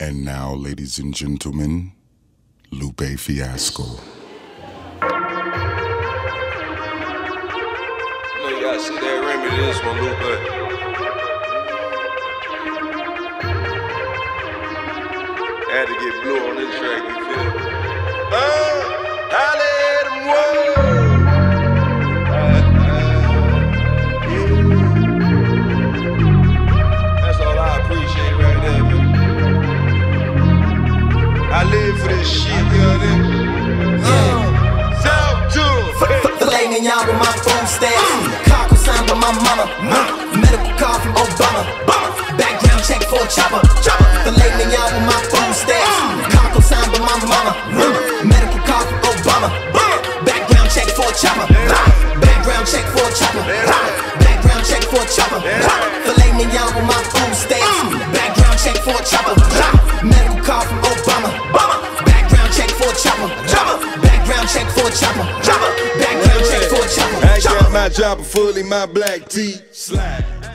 And now, ladies and gentlemen, Lupe Fiasco. You gotta sit there this one, Lupe. Had to get blue on this track, you feel live for this shit, you know what I mignon with my food stamps. Cock signed by my mama. Medical card from Obama. Background check for a chopper. Filet mignon with my food stamps. Cock signed by my mama. Medical card from Obama. Background check for a chopper. Background check for a chopper. Background check for a chopper. Filet mignon with my food stamps. Background check for a chopper. Background check for a chopper. Background check for a chopper. I got my chopper fully, my black tee. Slide.